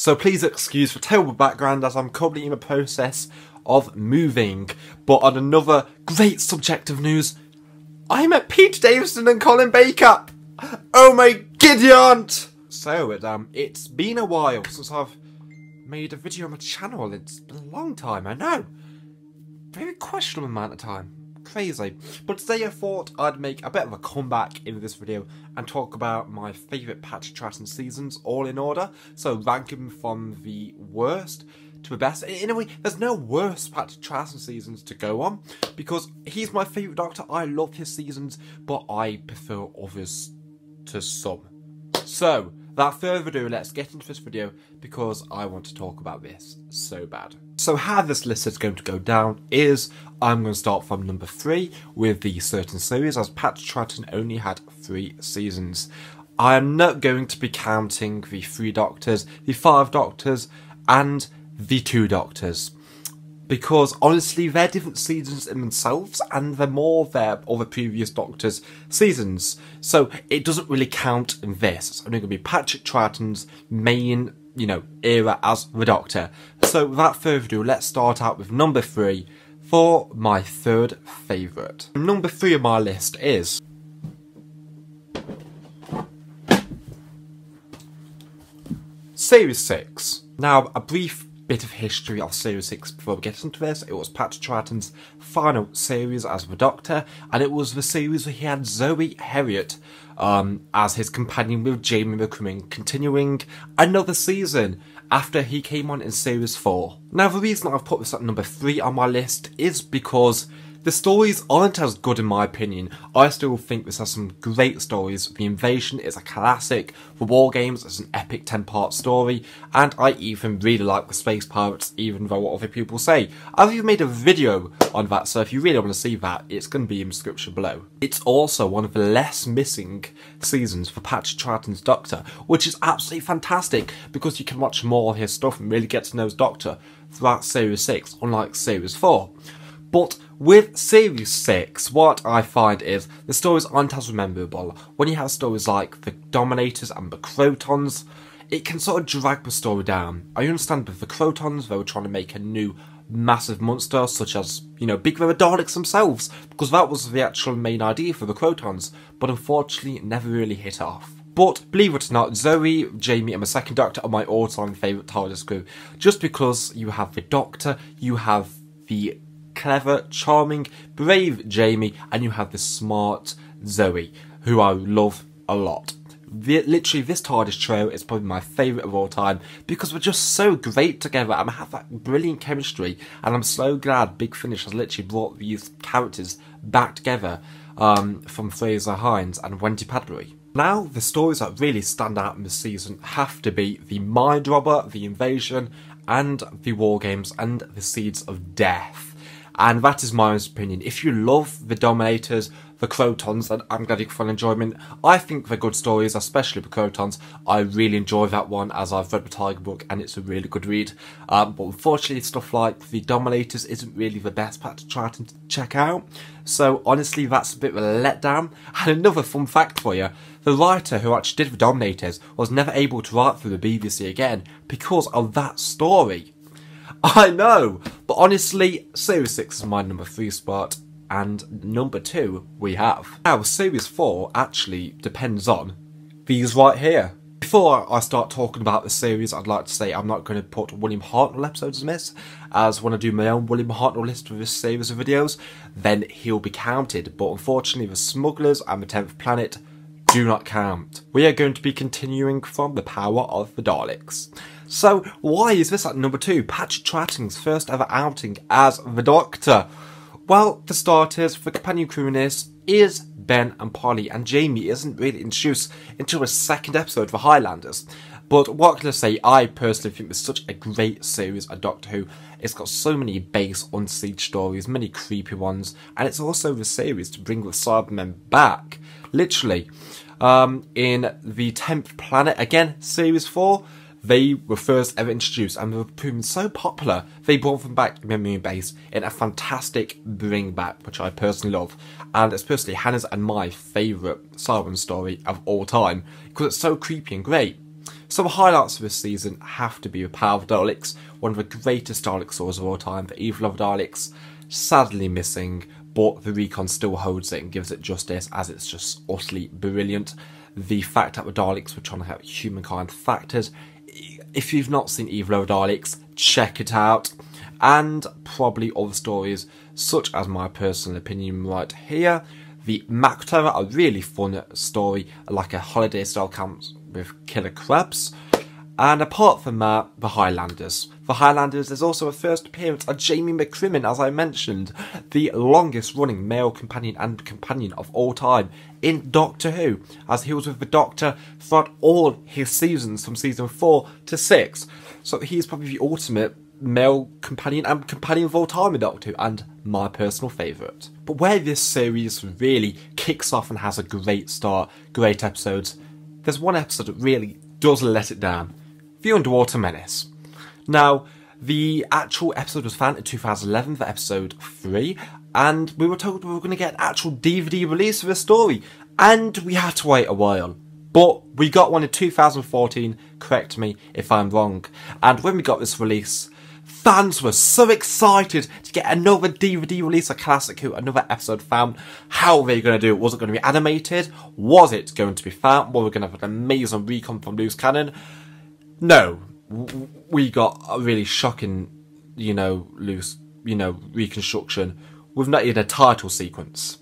So please excuse the terrible background as I'm currently in the process of moving. But on another great subject of news, I met Peter Davison and Colin Baker. Oh my Gideon! So um, it's been a while since I've made a video on my channel. It's been a long time, I know. Very questionable amount of time. Crazy. But today I thought I'd make a bit of a comeback in this video and talk about my favourite Patrick Troughton seasons all in order. So rank them from the worst to the best. In a way, there's no worse Patrick Troughton seasons to go on because he's my favourite Doctor. I love his seasons, but I prefer others to some. So, without further ado, let's get into this video because I want to talk about this so bad. So how this list is going to go down is I'm going to start from number 3 with the certain series as Patrick Troughton only had 3 seasons. I am not going to be counting the 3 Doctors, the 5 Doctors and the 2 Doctors because honestly they're different seasons in themselves and they're more their or the previous Doctor's seasons. So it doesn't really count in this. It's only going to be Patrick Troughton's main, you know, era as the Doctor. So without further ado, let's start out with number three for my third favourite. Number three on my list is Series 6. Now, a brief bit of history of Series 6 before we get into this. It was Patrick Troughton's final series as the Doctor, and it was the series where he had Zoe Heriot um, as his companion with Jamie McCrimmon, continuing another season after he came on in Series 4. Now, the reason I've put this at number 3 on my list is because the stories aren't as good in my opinion. I still think this has some great stories. The Invasion is a classic. The War Games is an epic 10 part story. And I even really like the Space Pirates, even though what other people say. I've even made a video on that, so if you really want to see that, it's going to be in the description below. It's also one of the less missing seasons for Patrick Troughton's Doctor, which is absolutely fantastic because you can watch more of his stuff and really get to know his Doctor throughout Series 6, unlike Series 4. But with Series 6, what I find is the stories aren't as memorable. When you have stories like the Dominators and the Krotons, it can sort of drag the story down. I understand with the Krotons, they were trying to make a new massive monster, such as, you know, Big Brother Daleks themselves, because that was the actual main idea for the Krotons, but unfortunately it never really hit off. But believe it or not, Zoe, Jamie, and the second Doctor are my all-time favourite TARDIS crew. Just because you have the Doctor, you have the clever, charming, brave Jamie, and you have the smart Zoe, who I love a lot. The, literally, this TARDIS trio is probably my favourite of all time because we're just so great together and we have that brilliant chemistry. And I'm so glad Big Finish has literally brought these characters back together um, from Fraser Hines and Wendy Padbury. Now, the stories that really stand out in this season have to be The Mind Robber, The Invasion, and The War Games, and The Seeds of Death. And that is my own opinion. If you love the Dominators, the Krotons, then I'm glad you can find enjoyment. I think they're good stories, especially the Krotons. I really enjoy that one as I've read the Target book and it's a really good read. Um, but unfortunately, stuff like the Dominators isn't really the best part to try to check out. So honestly, that's a bit of a letdown. And another fun fact for you, the writer who actually did the Dominators was never able to write for the BBC again because of that story. I know, but honestly, Series 6 is my number 3 spot, and number 2 we have. Now, Series 4 actually depends on these right here. Before I start talking about the series, I'd like to say I'm not going to put William Hartnell episodes in this, as when I do my own William Hartnell list for this series of videos, then he'll be counted, but unfortunately the Smugglers and the 10th Planet do not count. We are going to be continuing from the power of the Daleks. So why is this at number two? Patrick Troughton's first ever outing as the Doctor. Well, for starters, the companion crew in this is Ben and Polly, and Jamie isn't really introduced until the second episode for Highlanders. But what can I say, I personally think it's such a great series of Doctor Who. It's got so many base under siege stories, many creepy ones, and it's also the series to bring the Cybermen back. Literally. Um, in the 10th Planet, again, Series 4, they were first ever introduced and were proven so popular, they brought them back memory base in a fantastic bring back, which I personally love. And it's personally Hannah's and my favourite Siren story of all time, because it's so creepy and great. Some highlights of this season have to be the Power of Daleks, one of the greatest Dalek stories of all time, The Evil of Daleks, sadly missing, but the recon still holds it and gives it justice as it's just utterly brilliant. The fact that the Daleks were trying to help humankind factors. If you've not seen Evil of Daleks, check it out. And probably other stories, such as my personal opinion right here. The Macra Terror, a really fun story, like a holiday style camp with killer crabs. And apart from that, The Highlanders. The Highlanders There's also a first appearance of Jamie McCrimmon, as I mentioned, the longest running male companion and companion of all time in Doctor Who, as he was with the Doctor throughout all his seasons from season 4 to 6. So he's probably the ultimate male companion and companion of all time in Doctor Who, and my personal favourite. But where this series really kicks off and has a great start, great episodes, there's one episode that really does let it down. The Underwater Menace. Now, the actual episode was found in 2011 for episode 3, and we were told we were going to get an actual DVD release of the story, and we had to wait a while. But we got one in 2014, correct me if I'm wrong, and when we got this release, fans were so excited to get another DVD release of Classic Who, another episode found. How were they going to do it? Was it going to be animated? Was it going to be found? Were we going to have an amazing recon from Loose Cannon? No, we got a really shocking, you know, loose, you know, reconstruction with not even a title sequence.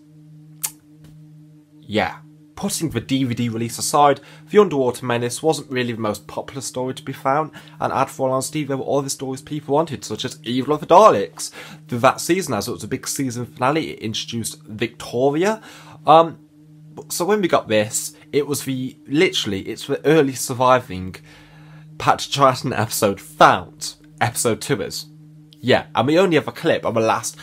Yeah. Putting the DVD release aside, The Underwater Menace wasn't really the most popular story to be found, and Ad for on Steve, there were other stories people wanted, such as Evil of the Daleks. Through that season, as it was a big season finale, it introduced Victoria. Um, so when we got this, it was the, literally, it's the early surviving Patrick Troughton episode found episode two is. Yeah, and we only have a clip of the last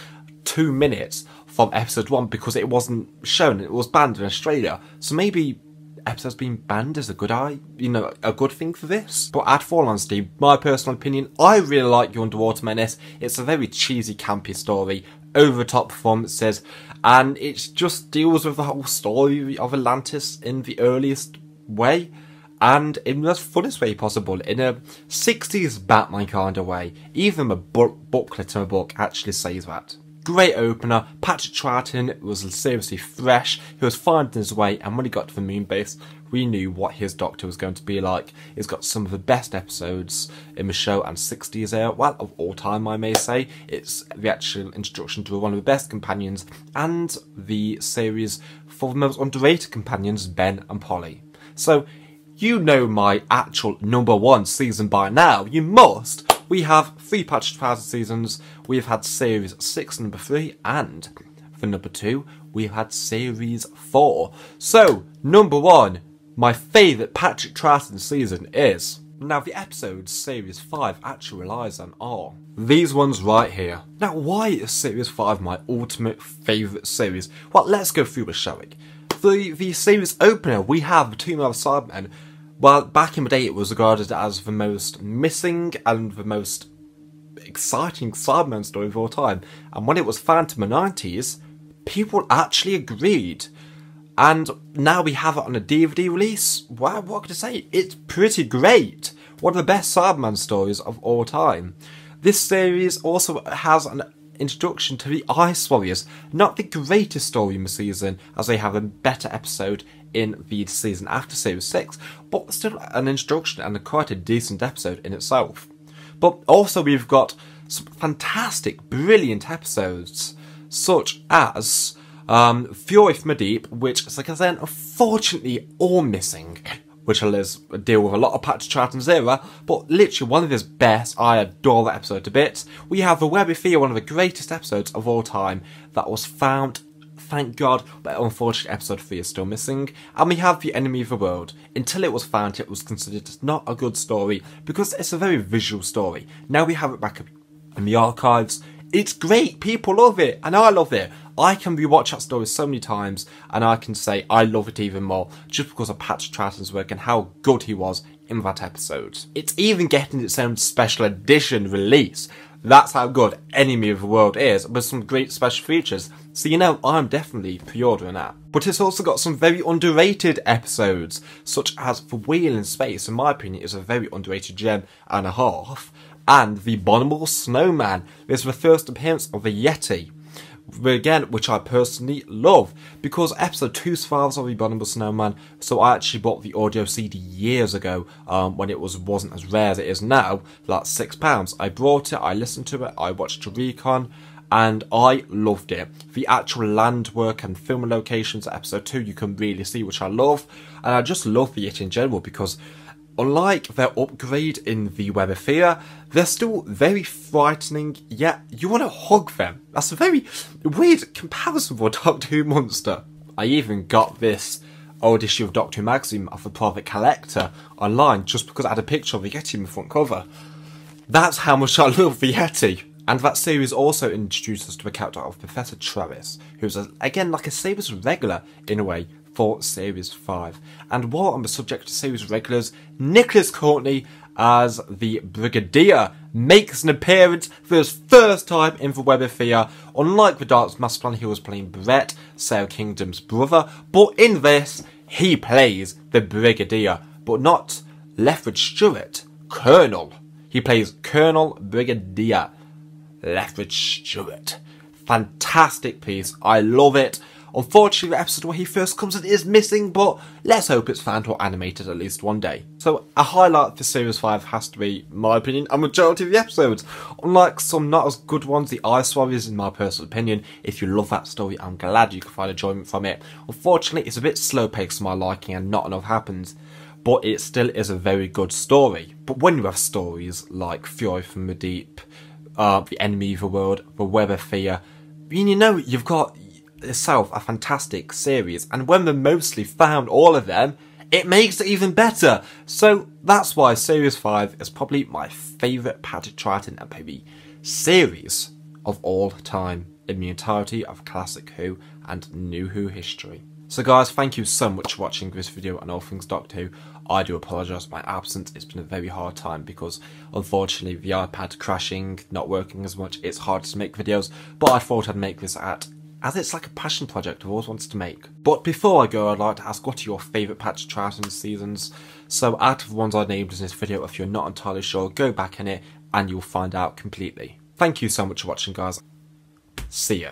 two minutes from episode one because it wasn't shown. It was banned in Australia. So maybe episodes being banned is a good eye, you know, a good thing for this. But at on Steve, my personal opinion, I really like Your Underwater Menace. It's a very cheesy, campy story, over the top performances, and it just deals with the whole story of Atlantis in the earliest way and in the funnest way possible, in a 60s Batman kind of way. Even the bu- booklet in the book actually says that. Great opener, Patrick Troughton was seriously fresh, he was finding his way, and when he got to the moon base, we knew what his Doctor was going to be like. He's got some of the best episodes in the show and 60s era, well, of all time, I may say. It's the actual introduction to one of the best companions, and the series for the most underrated companions, Ben and Polly. So, you know my actual number one season by now. You must. We have three Patrick Troughton seasons. We've had series six, number three, and for number two, we've had series four. So, number one, my favourite Patrick Troughton season is. Now, the episodes Series 5 actually relies on are these ones right here. Now, why is Series 5 my ultimate favourite series? Well, let's go through the showing. The, the series opener, we have Tomb of the Cybermen, well, back in the day, it was regarded as the most missing and the most exciting Cyberman story of all time. And when it was found in the 90s, people actually agreed. And now we have it on a DVD release. Wow, what can I say? It's pretty great. One of the best Cyberman stories of all time. This series also has an introduction to the Ice Warriors. Not the greatest story in the season, as they have a better episode in the season after Series 6, but still an introduction and a quite a decent episode in itself. But also we've got some fantastic, brilliant episodes, such as um, Fury from the Deep, which, like I said, unfortunately all missing, which will deal with a lot of Patrick Troughton's era, but literally one of his best. I adore that episode to bits. We have the Web of Fear, one of the greatest episodes of all time, that was found thank God, but unfortunately episode 3 is still missing. And we have The Enemy of the World. Until it was found, it was considered not a good story because it's a very visual story. Now we have it back in the archives. It's great, people love it, and I love it. I can rewatch that story so many times, and I can say I love it even more just because of Patrick Troughton's work and how good he was in that episode. It's even getting its own special edition release That's how good Enemy of the World is, with some great special features. So you know, I'm definitely pre-ordering that. But it's also got some very underrated episodes, such as The Wheel in Space, in my opinion, is a very underrated gem and a half. And The Abominable Snowman is the first appearance of the Yeti again, which I personally love because episode 2 survives of the Abominable Snowman. So I actually bought the audio CD years ago um, when it was wasn't as rare as it is now. Six pounds. I brought it, I listened to it, I watched a recon. And I loved it. The actual land work and filming locations episode 2 you can really see, which I love. And I just love the it in general because Unlike their upgrade in the Web Fear, they're still very frightening, yet you want to hug them. That's a very weird comparison for Doctor Who monster. I even got this old issue of Doctor Who magazine of a private collector online just because I had a picture of the Yeti in the front cover. That's how much I love the Yeti. And that series also introduced us to the character of Professor Travers, who's a, again like a Sabres regular in a way, for Series 5. And while on the subject of series regulars, Nicholas Courtney as the Brigadier makes an appearance for his first time in the Web of Fear. Unlike the Daleks' Master Plan, he was playing Brett, Sara Kingdom's brother, but in this, he plays the Brigadier, but not Lethbridge Stewart, Colonel. He plays Colonel Brigadier Lethbridge Stewart. Fantastic piece. I love it. Unfortunately, the episode where he first comes in is missing, but let's hope it's found or animated at least one day. So, a highlight for Series 5 has to be, my opinion, a majority of the episodes. Unlike some not as good ones, the Ice Warriors, in my personal opinion, if you love that story, I'm glad you can find enjoyment from it. Unfortunately, it's a bit slow paced for my liking and not enough happens but it still is a very good story. But when you have stories like Fury from the Deep, uh, The Enemy of the World, The Web of Fear, you know you've got itself a fantastic series, and when we mostly found all of them, it makes it even better. So that's why Series 5 is probably my favourite Patrick Troughton and maybe series of all time in the entirety of Classic Who and New Who history. So guys, thank you so much for watching this video on all things Doctor Who. I do apologise for my absence, it's been a very hard time because unfortunately the iPad crashing, not working as much, it's hard to make videos, but I thought I'd make this at as it's like a passion project I've always wanted to make. But before I go, I'd like to ask what are your favourite Patrick Troughton seasons? So out of the ones I named in this video, if you're not entirely sure, go back in it and you'll find out completely. Thank you so much for watching guys. See ya.